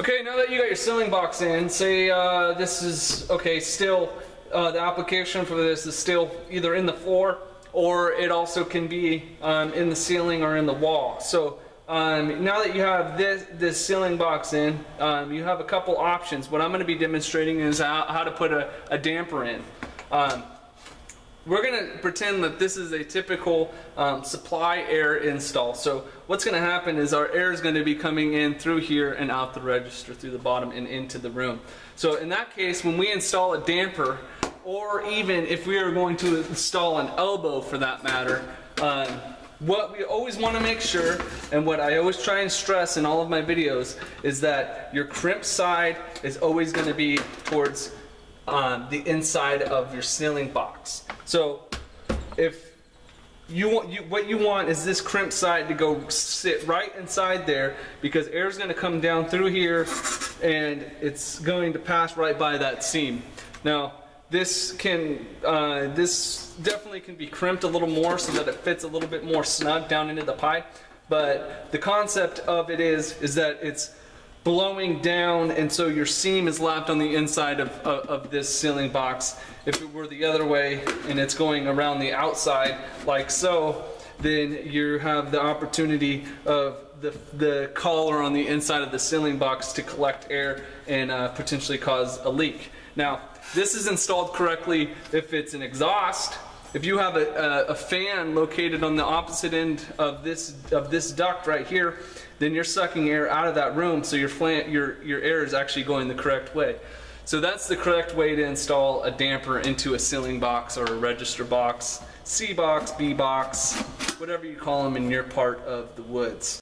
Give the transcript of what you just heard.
Okay, now that you got your ceiling box in, say uh, this is, okay, still, uh, the application for this is still either in the floor or it also can be um, in the ceiling or in the wall. So um, now that you have this, this ceiling box in, um, you have a couple options. What I'm going to be demonstrating is how, how to put a, a damper in. We're going to pretend that this is a typical um, supply air install. So what's going to happen is our air is going to be coming in through here and out the register through the bottom and into the room. So in that case, when we install a damper, or even if we are going to install an elbow for that matter, um, what we always want to make sure, and what I always try and stress in all of my videos, is that your crimp side is always going to be towards um, the inside of your ceiling box. So if you want you what you want is this crimp side to go sit right inside there because air is going to come down through here and it's going to pass right by that seam. Now this can uh, this definitely can be crimped a little more so that it fits a little bit more snug down into the pipe. But the concept of it is is that it's blowing down and so your seam is lapped on the inside of, of, of, this ceiling box. If it were the other way and it's going around the outside like so, then you have the opportunity of the, the collar on the inside of the ceiling box to collect air and uh, potentially cause a leak. Now, this is installed correctly if it's an exhaust. If you have a, a, a fan located on the opposite end of this, of this duct right here, then you're sucking air out of that room so your, your, your air is actually going the correct way. So that's the correct way to install a damper into a ceiling box or a register box, C box, B box, whatever you call them in your part of the woods.